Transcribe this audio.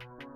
Bye.